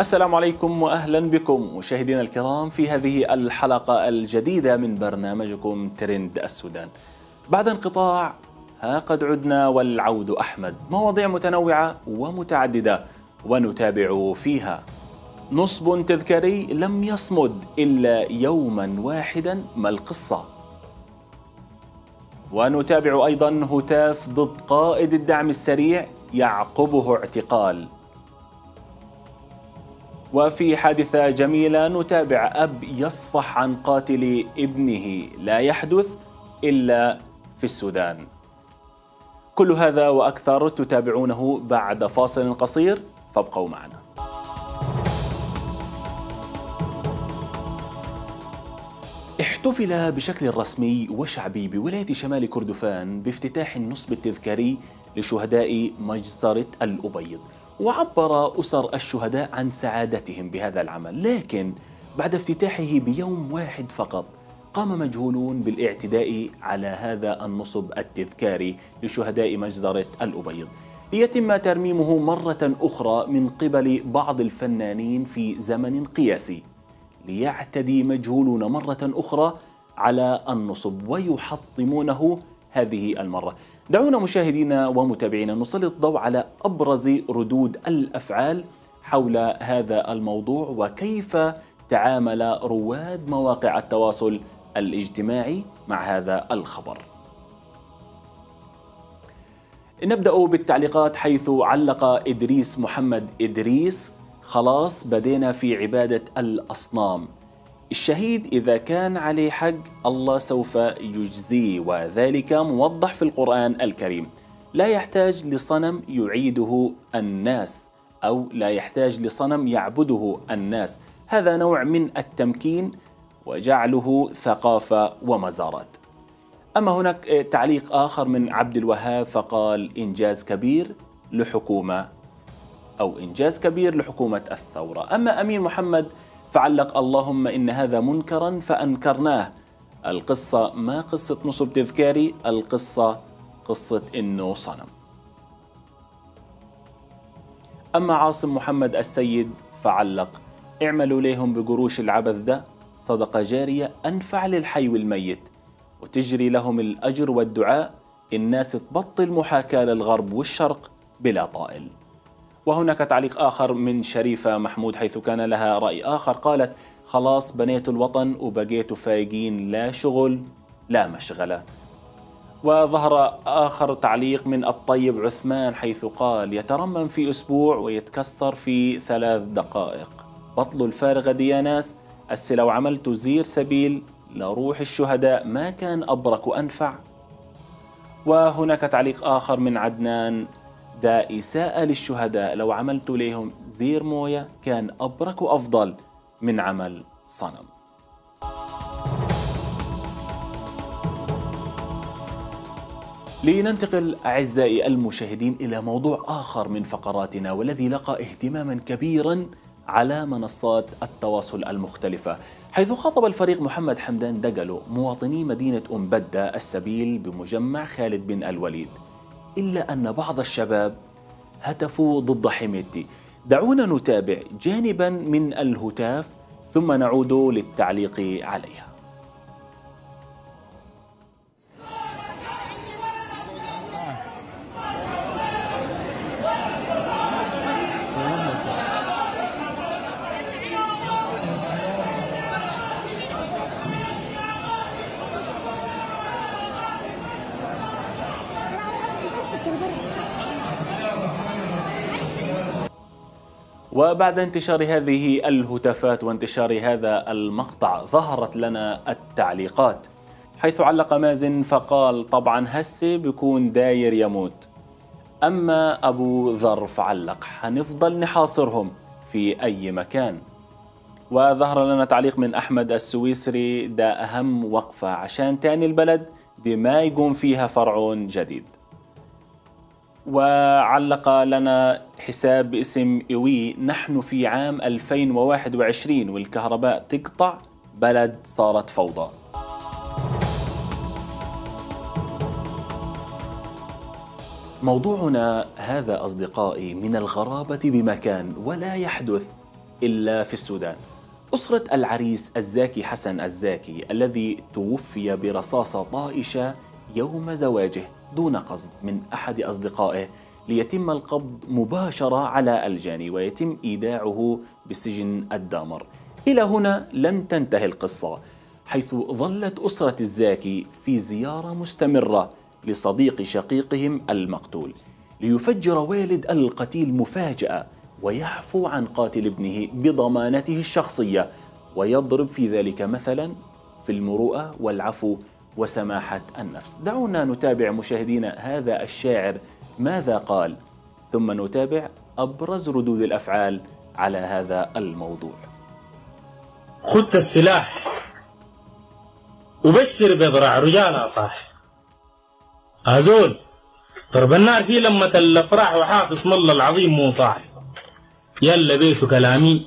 السلام عليكم واهلا بكم مشاهدينا الكرام في هذه الحلقة الجديدة من برنامجكم ترند السودان. بعد انقطاع ها قد عدنا والعود أحمد، مواضيع متنوعة ومتعددة ونتابع فيها نصب تذكاري لم يصمد إلا يوما واحدا ما القصة. ونتابع أيضا هتاف ضد قائد الدعم السريع يعقبه اعتقال وفي حادثة جميلة نتابع أب يصفح عن قاتل ابنه لا يحدث إلا في السودان. كل هذا وأكثر تتابعونه بعد فاصل قصير فابقوا معنا. احتفل بشكل رسمي وشعبي بولاية شمال كردفان بافتتاح النصب التذكاري لشهداء مجزرة الأبيض. وعبر أسر الشهداء عن سعادتهم بهذا العمل لكن بعد افتتاحه بيوم واحد فقط قام مجهولون بالاعتداء على هذا النصب التذكاري لشهداء مجزرة الأبيض. ليتم ترميمه مرة أخرى من قبل بعض الفنانين في زمن قياسي. ليعتدي مجهولون مرة أخرى على النصب ويحطمونه هذه المرة. دعونا مشاهدينا ومتابعينا نسلط الضوء على أبرز ردود الأفعال حول هذا الموضوع وكيف تعامل رواد مواقع التواصل الاجتماعي مع هذا الخبر. نبدأ بالتعليقات حيث علق إدريس محمد إدريس. خلاص بدينا في عبادة الأصنام. الشهيد إذا كان عليه حق الله سوف يجزيه وذلك موضح في القرآن الكريم. لا يحتاج لصنم يعيده الناس أو لا يحتاج لصنم يعبده الناس. هذا نوع من التمكين وجعله ثقافة ومزارات. أما هناك تعليق آخر من عبد الوهاب فقال إنجاز كبير لحكومة أو إنجاز كبير لحكومة الثورة. أما أمين محمد فعلق اللهم إن هذا منكرا فأنكرناه. القصة ما قصة نصب تذكاري القصة قصة إنه صنم. أما عاصم محمد السيد فعلق. اعملوا ليهم بقروش العبث ده صدقة جارية أنفع للحي والميت. وتجري لهم الأجر والدعاء الناس تبطل محاكاة للغرب والشرق بلا طائل. وهناك تعليق آخر من شريفة محمود حيث كان لها رأي آخر قالت خلاص بنيت الوطن وبقيتوا فايقين لا شغل لا مشغلة. وظهر آخر تعليق من الطيب عثمان حيث قال يترمم في أسبوع ويتكسر في ثلاث دقائق. بطلوا الفارغة دي يا ناس لو عملتوا زير سبيل لروح الشهداء ما كان أبرك وأنفع وهناك تعليق آخر من عدنان دا إساءة للشهداء. لو عملت لهم زير موية كان أبرك وأفضل من عمل صنم. لننتقل أعزائي المشاهدين إلى موضوع آخر من فقراتنا والذي لقى اهتماما كبيرا على منصات التواصل المختلفة. حيث خاطب الفريق محمد حمدان دقلو مواطني مدينة أم بدة السبيل بمجمع خالد بن الوليد. إلا أن بعض الشباب هتفوا ضد حميتي دعونا نتابع جانبا من الهتاف ثم نعود للتعليق عليها. وبعد انتشار هذه الهتافات وانتشار هذا المقطع ظهرت لنا التعليقات. حيث علق مازن فقال طبعا هسه بيكون داير يموت. أما أبو ذر فعلق حنفضل نحاصرهم في أي مكان. وظهر لنا تعليق من أحمد السويسري ده أهم وقفة عشان تاني البلد دي ما يقوم فيها فرعون جديد. وعلق لنا حساب باسم إيوي. نحن في عام 2021 والكهرباء تقطع بلد صارت فوضى. موضوعنا هذا أصدقائي من الغرابة بمكان ولا يحدث إلا في السودان. أسرة العريس الزاكي حسن الزاكي الذي توفي برصاصة طائشة يوم زواجه. دون قصد من أحد أصدقائه ليتم القبض مباشرة على الجاني ويتم إيداعه بالسجن الدامر. إلى هنا لم تنتهي القصة حيث ظلت أسرة الزاكي في زيارة مستمرة لصديق شقيقهم المقتول ليفجر والد القتيل مفاجأة ويعفو عن قاتل ابنه بضمانته الشخصية ويضرب في ذلك مثلا في المروءة والعفو وسماحة النفس. دعونا نتابع مشاهدينا هذا الشاعر ماذا قال؟ ثم نتابع أبرز ردود الأفعال على هذا الموضوع. خدت السلاح. وبشر بضرع رجال صح أزول ضرب النار فيه لما الأفراح وحاط اسم الله العظيم مو صح يلا بيتو كلامي.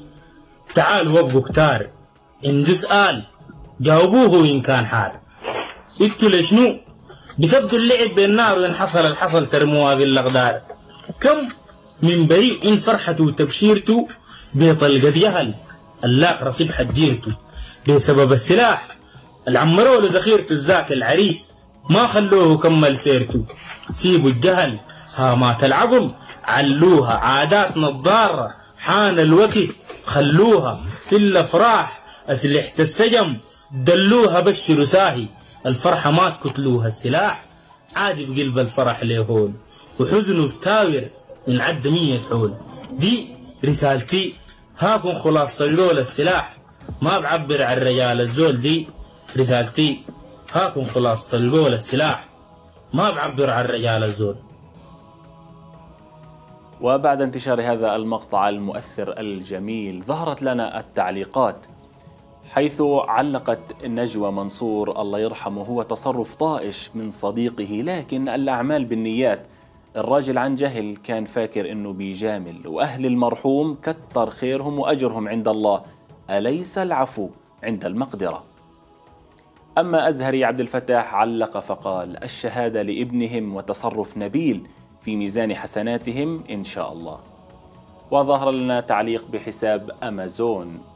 تعال وابقوا كتار. إن قال جاوبوه إن كان حار أنتوا لشنو بتبدو اللعب بالنار وان حصل الحصل ترموها بالأقدار. كم؟ من بريء إن فرحته وتبشيرته بيطلقة جهل اللاخرة صبحت ديرته بسبب السلاح العمروا له ذخيرته الزاك العريس ما خلوه كمل سيرته سيبوا الجهل هامات العظم علوها عاداتنا الضارة حان الوقت خلوها في الأفراح أسلحة السجم دلوها بشروا ساهي. الفرحة ما تقتلوها السلاح. عادي بقلب الفرح ليهون وحزنه بتاور من عد مية حول. دي رسالتي. هاكم خلاصة القول السلاح. ما بعبر عن الرجال الزول دي. رسالتي. هاكم خلاصة القول السلاح. ما بعبر عن الرجال الزول. وبعد انتشار هذا المقطع المؤثر الجميل ظهرت لنا التعليقات حيث علقت نجوى منصور الله يرحمه هو تصرف طائش من صديقه لكن الأعمال بالنيات. الراجل عن جهل كان فاكر إنه بيجامل وأهل المرحوم كتر خيرهم وأجرهم عند الله. أليس العفو عند المقدرة؟ أما أزهري عبد الفتاح علق فقال الشهادة لابنهم وتصرف نبيل في ميزان حسناتهم إن شاء الله. وظهر لنا تعليق بحساب أمازون.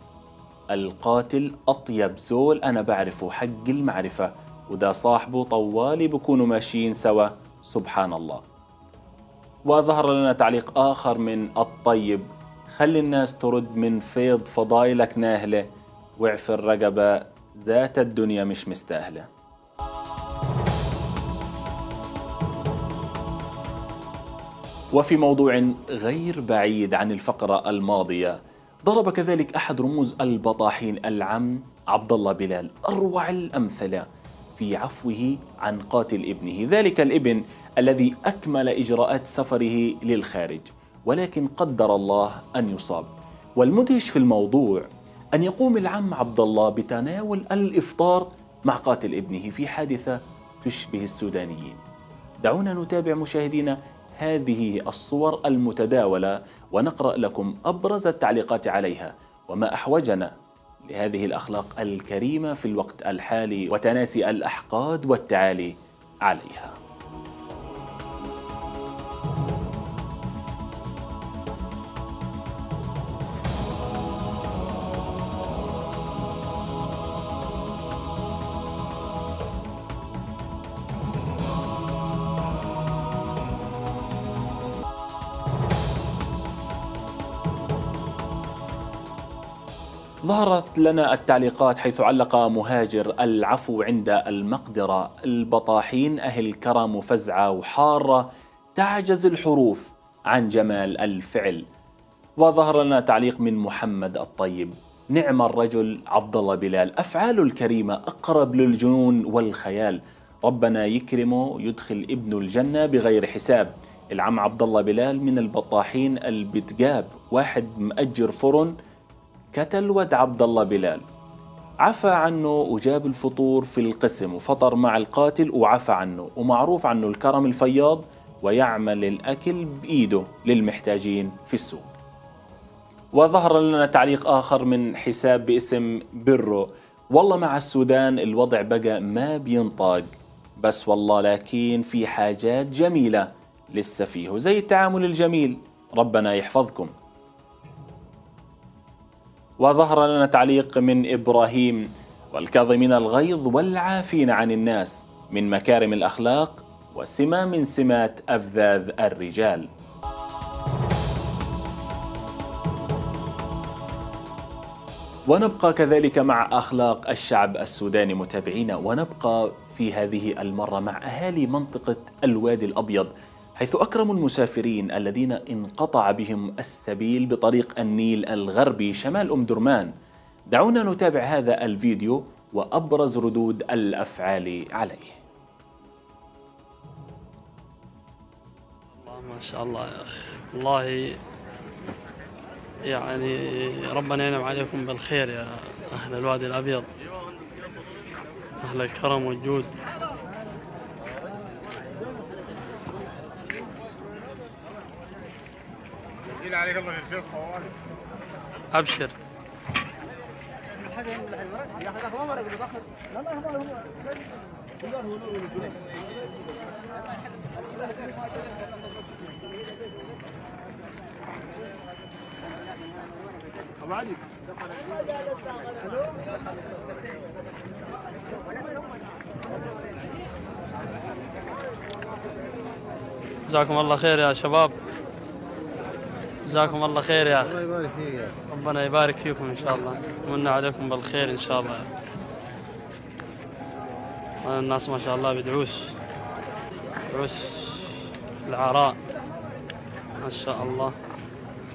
القاتل أطيب زول أنا بعرفه حق المعرفة. وده صاحبه طوالي بكونوا ماشيين سوا. سبحان الله. وظهر لنا تعليق آخر من الطيب. خلي الناس ترد من فيض فضايلك ناهلة. واعف الرقبة ذات الدنيا مش مستاهلة. وفي موضوع غير بعيد عن الفقرة الماضية. ضرب كذلك أحد رموز البطاحين العم عبد الله بلال أروع الأمثلة في عفوه عن قاتل ابنه. ذلك الابن الذي أكمل إجراءات سفره للخارج ولكن قدر الله أن يصاب. والمدهش في الموضوع أن يقوم العم عبد الله بتناول الإفطار مع قاتل ابنه في حادثة تشبه السودانيين. دعونا نتابع مشاهدينا هذه الصور المتداولة ونقرأ لكم أبرز التعليقات عليها وما أحوجنا لهذه الأخلاق الكريمة في الوقت الحالي وتناسي الأحقاد والتعالي عليها. ظهرت لنا التعليقات حيث علق مهاجر العفو عند المقدرة. البطاحين أهل كرم وفزعة وحارة تعجز الحروف عن جمال الفعل. وظهر لنا تعليق من محمد الطيب. نعم الرجل عبد الله بلال أفعاله الكريمة أقرب للجنون والخيال. ربنا يكرمه يدخل ابن الجنة بغير حساب. العم عبد الله بلال من البطاحين البتجاب واحد مأجر فرن كتل ود عبد الله بلال. عفى عنه وجاب الفطور في القسم وفطر مع القاتل وعفى عنه. ومعروف عنه الكرم الفياض ويعمل الأكل بإيده للمحتاجين في السوق. وظهر لنا تعليق آخر من حساب باسم برو. والله مع السودان الوضع بقى ما بينطاق. بس والله لكن في حاجات جميلة لسه فيه. زي التعامل الجميل. ربنا يحفظكم. وظهر لنا تعليق من إبراهيم والكاظمين الغيظ والعافين عن الناس من مكارم الأخلاق وسمة من سمات أفذاذ الرجال. ونبقى كذلك مع أخلاق الشعب السوداني متابعينا ونبقى في هذه المرة مع أهالي منطقة الوادي الأبيض. حيث أكرموا المسافرين الذين انقطع بهم السبيل بطريق النيل الغربي شمال أم درمان. دعونا نتابع هذا الفيديو وأبرز ردود الأفعال عليه. الله ما شاء الله يا أخي. والله يعني ربنا ينعم عليكم بالخير يا أهل الوادي الأبيض. أهل الكرم والجود. عليك الله أبشر. جزاكم الله خير يا شباب. جزاكم الله خير يا أخي. الله يبارك فيك ربنا يبارك فيكم إن شاء الله. من عليكم بالخير إن شاء الله. الناس ما شاء الله بدعوس. دعوس العراء. ما شاء الله.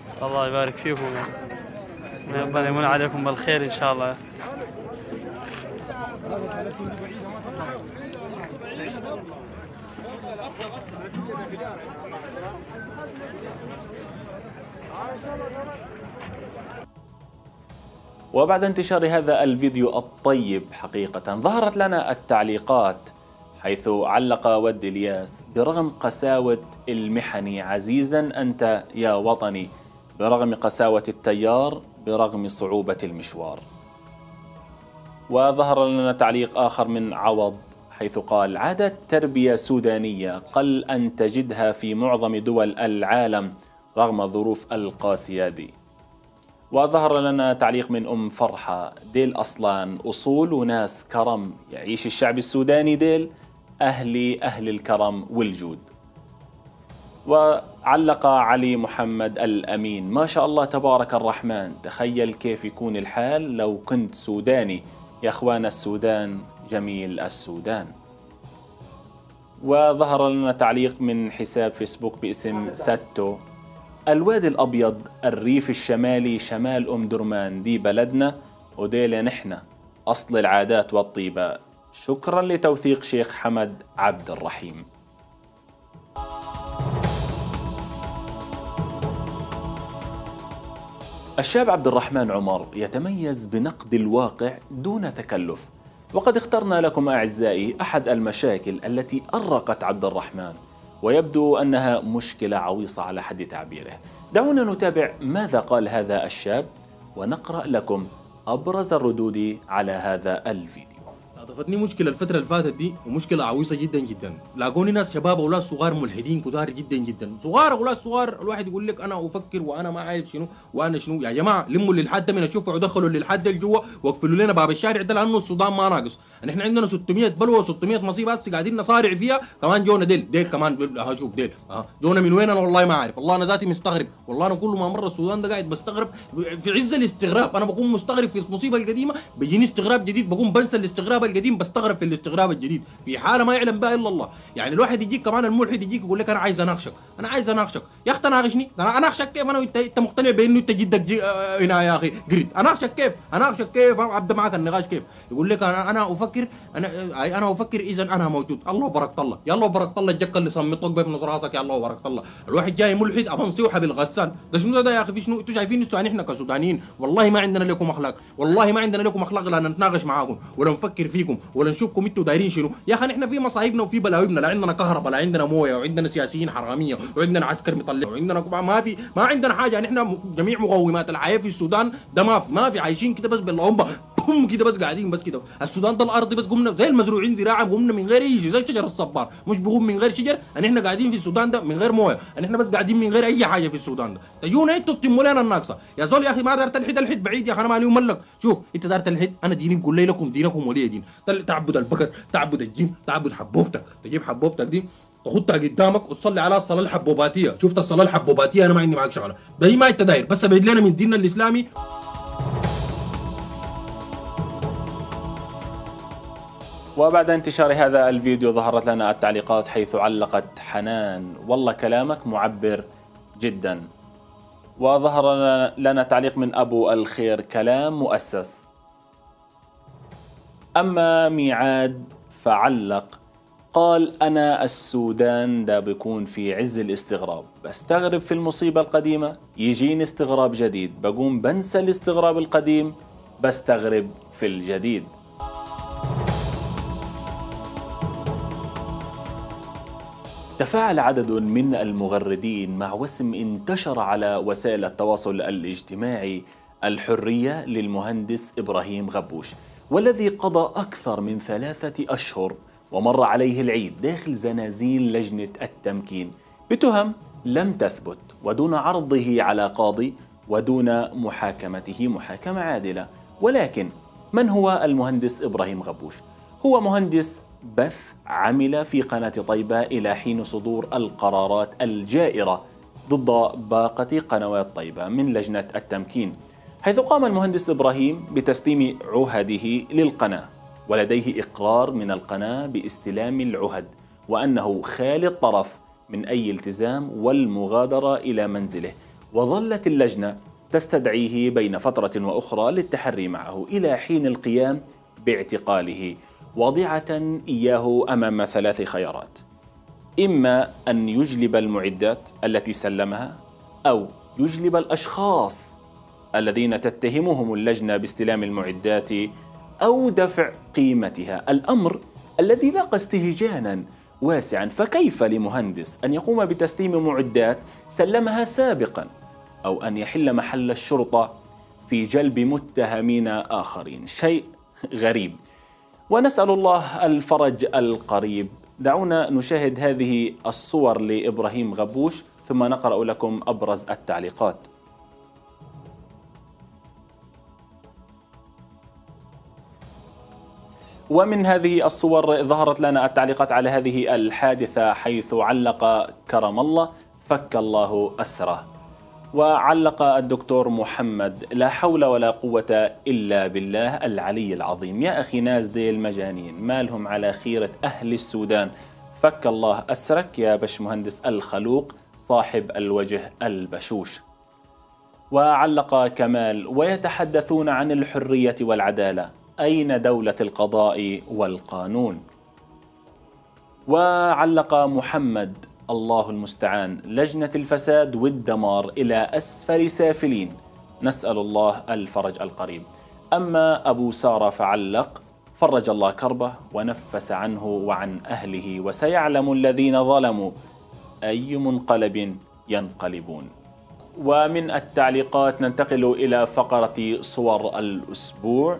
نسأل الله يبارك فيكم. ربنا يمن عليكم بالخير إن شاء الله. وبعد انتشار هذا الفيديو الطيب حقيقة ظهرت لنا التعليقات حيث علق ود إلياس برغم قساوة المحن عزيزا أنت يا وطني برغم قساوة التيار برغم صعوبة المشوار. وظهر لنا تعليق آخر من عوض حيث قال عادة تربية سودانية قل أن تجدها في معظم دول العالم. رغم الظروف القاسية دي وظهر لنا تعليق من أم فرحة. ديل أصلان أصول وناس كرم. يعيش الشعب السوداني ديل أهلي أهل الكرم والجود. وعلق علي محمد الأمين. ما شاء الله تبارك الرحمن. تخيل كيف يكون الحال لو كنت سوداني. يا أخوان السودان جميل السودان. وظهر لنا تعليق من حساب فيسبوك باسم ساتو الوادي الأبيض الريف الشمالي شمال أم درمان دي بلدنا وديلة نحن أصل العادات والطيبة. شكرا لتوثيق شيخ حمد عبد الرحيم. الشاب عبد الرحمن عمر يتميز بنقد الواقع دون تكلف وقد اخترنا لكم أعزائي أحد المشاكل التي أرقت عبد الرحمن. ويبدو أنها مشكلة عويصة على حد تعبيره. دعونا نتابع ماذا قال هذا الشاب ونقرأ لكم أبرز الردود على هذا الفيديو. صادفتني مشكلة الفترة اللي فاتت دي ومشكلة عويصة جدا جدا. لاقوني ناس شباب أولاد صغار ملحدين كتار جدا جدا. صغار أولاد صغار الواحد يقول لك أنا أفكر وأنا ما عارف شنو وأنا شنو. يا جماعة لموا للحد من الشفع ودخلوا للحد الجوا واقفلوا لنا باب الشارع ده لأنه السودان ما ناقص. نحن عندنا 600 بلوه و600 مصيبة هسه قاعدين نصارع فيها. كمان جونا ديل ديل كمان ها شوف ديل. ها جونا من وين أنا والله ما عارف. والله أنا ذاتي مستغرب. والله أنا كل ما مرة السودان ده قاعد بستغرب. في عز الاستغراب أنا بكون مستغرب في المصيبة القديمة. بيجيني استغراب جديد بكون بنسى الاستغراب القديم بستغرب في الاستغراب الجديد. في حالة ما يعلم بها إلا الله. يعني الواحد يجيك كمان الملحد يجيك يقول لك أنا عايز أناقشك. أنا عايز أناقشك. يا أخي تناقشني. أنا أناقشك كيف؟ أنا وانت أنت مقتنع بإنه أنت جدك جي... آه، هنا يا أخي. قريد أناقشك كيف؟ أناقشك كيف؟ أبدأ معك النقاش كيف؟ يقول لك أنا أنا أفكر أنا أنا أفكر اذا أنا موجود. الله بارك الله. يا الله الله. الجك اللي صمت في نص راسك يا الله بارك الله. الواحد جاي ملحد ابنصيوحه بالغسان. ده شنو ده يا أخي؟ في شنو؟ أنتوا شايفين إنتوا إحنا كسودانيين. والله ما عندنا لكم أخلاق. والله ما عندنا لكم أخلاق لا نتناقش معاكم. ولا نفكر فيكم ولا نشوفكم أنتوا دايرين شنو؟ يا أخي إحنا في مصايبنا وفي بلاوينا لا عندنا كهرباء لا عندنا موية وعندنا سياسيين حرامية وعندنا عسكر مطلع وعندنا ما في ما عندنا حاجة. نحن جميع مقومات الحياة في السودان ده ما في ما في. عايشين كده بس باللمبه هم كده بس قاعدين بس كده. السودان ده الأرض بس قمنا زي المزروعين زراعه قمنا من غير أي شيء زي شجر الصبار. مش بيقوم من غير شجر. ان إحنا قاعدين في السودان ده من غير مويه. ان إحنا بس قاعدين من غير أي حاجة في السودان ده. تجونا أنتوا تتموا لنا الناقصة؟ يا زول يا أخي ما دار تلحد الحد بعيد يا أخي أنا مالي وملك شوف أنت دار تلحد أنا ديني بقول لكم دينكم ولي دين. تعبد البقر تعبد الجن تعبد حبوبتك. تجيب حبوبتك دي تحطها قدامك وتصلي على الصلاه الحبوباتية. شفت الصلاة الحبوباتية؟ أنا ما عندي معك شغلة. ده ما أنت داير. بس ابعد لنا من ديننا الإسلامي. وبعد انتشار هذا الفيديو ظهرت لنا التعليقات حيث علقت حنان والله كلامك معبر جدا. وظهر لنا تعليق من أبو الخير كلام مؤسس. أما ميعاد فعلق قال أنا السودان ده بيكون في عز الاستغراب. بستغرب في المصيبة القديمة يجيني استغراب جديد. بقوم بنسى الاستغراب القديم بستغرب في الجديد. تفاعل عدد من المغردين مع وسم انتشر على وسائل التواصل الاجتماعي الحرية للمهندس إبراهيم غبوش والذي قضى أكثر من ثلاثة أشهر ومر عليه العيد داخل زنازين لجنة التمكين بتهم لم تثبت ودون عرضه على قاضي ودون محاكمته محاكمة عادلة ولكن من هو المهندس إبراهيم غبوش؟ هو مهندس بث عمل في قناة طيبة إلى حين صدور القرارات الجائرة ضد باقة قنوات طيبة من لجنة التمكين حيث قام المهندس إبراهيم بتسليم عهده للقناة ولديه إقرار من القناة باستلام العهد وأنه خالي الطرف من أي التزام والمغادرة إلى منزله وظلت اللجنة تستدعيه بين فترة وأخرى للتحري معه إلى حين القيام باعتقاله. واضعة إياه أمام ثلاث خيارات. إما أن يجلب المعدات التي سلمها أو يجلب الأشخاص الذين تتهمهم اللجنة باستلام المعدات أو دفع قيمتها. الأمر الذي لاقى استهجانا واسعا فكيف لمهندس أن يقوم بتسليم معدات سلمها سابقا أو أن يحل محل الشرطة في جلب متهمين آخرين؟ شيء غريب. ونسأل الله الفرج القريب. دعونا نشاهد هذه الصور لإبراهيم غبوش ثم نقرأ لكم أبرز التعليقات. ومن هذه الصور ظهرت لنا التعليقات على هذه الحادثة حيث علق كرم الله فك الله أسره. وعلق الدكتور محمد لا حول ولا قوة إلا بالله العلي العظيم. يا أخي ناس ديل مجانين مالهم على خيرة أهل السودان؟ فك الله أسرك يا بش مهندس الخلوق صاحب الوجه البشوش. وعلق كمال ويتحدثون عن الحرية والعدالة. أين دولة القضاء والقانون؟ وعلق محمد الله المستعان. لجنة الفساد والدمار إلى أسفل سافلين. نسأل الله الفرج القريب. أما أبو سارة فعلق فرج الله كربه ونفس عنه وعن أهله وسيعلم الذين ظلموا أي منقلب ينقلبون. ومن التعليقات ننتقل إلى فقرة صور الأسبوع.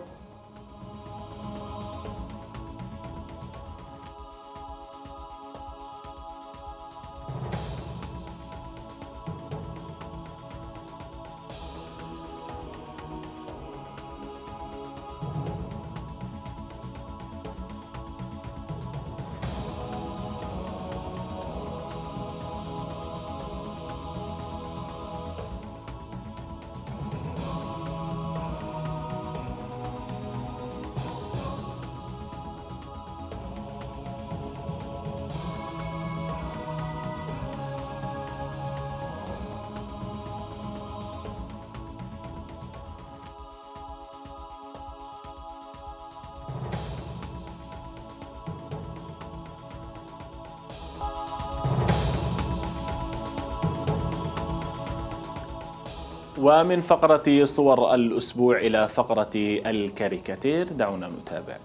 ومن فقرة صور الأسبوع إلى فقرة الكاريكاتير دعونا نتابع.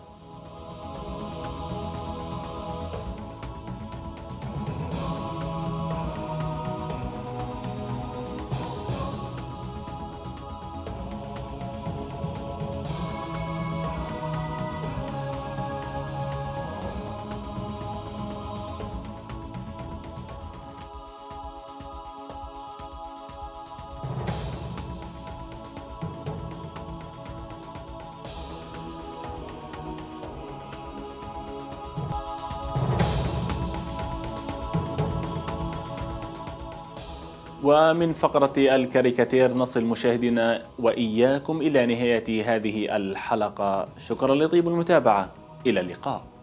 ومن فقرة الكاريكاتير نصل مشاهدينا وإياكم إلى نهاية هذه الحلقة. شكرا لطيب المتابعة. إلى اللقاء.